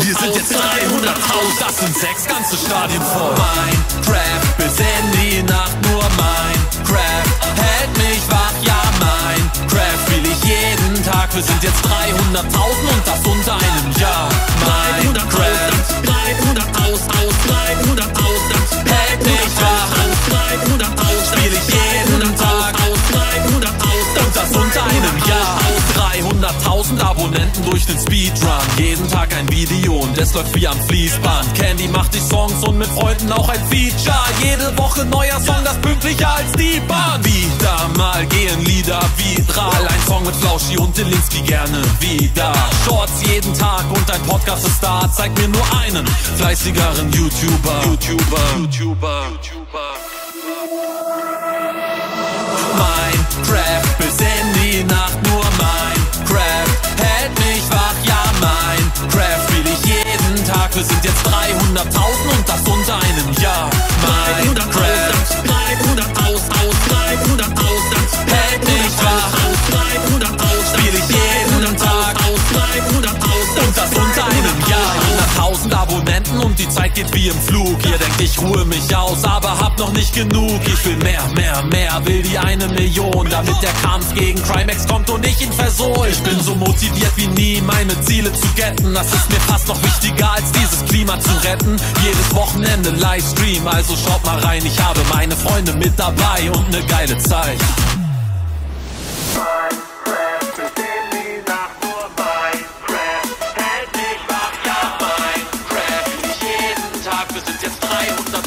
Wir sind jetzt 300.000, das sind sechs ganze Stadien voll. Minecraft bis Wir sind jetzt 300.000 und das durch den Speedrun. Jeden Tag ein Video und es läuft wie am Fließband. Candy macht die Songs und mit Freunden auch ein Feature. Jede Woche neuer Song, das pünktlicher als die Bahn. Wieder mal gehen Lieder viral. Ein Song mit Flauschi und Delinski gerne wieder. Shorts jeden Tag und ein Podcast ist da. Zeig mir nur einen fleißigeren YouTuber. YouTuber. YouTuber. YouTuber. Minecraft geht wie im Flug. Ihr denkt, ich ruhe mich aus, aber hab noch nicht genug. Ich will mehr, mehr, mehr, will die eine Million, damit der Kampf gegen Crimex kommt und ich ihn versohl. Ich bin so motiviert wie nie, meine Ziele zu getten. Das ist mir fast noch wichtiger, als dieses Klima zu retten. Jedes Wochenende Livestream, also schaut mal rein. Ich habe meine Freunde mit dabei und ne geile Zeit. life.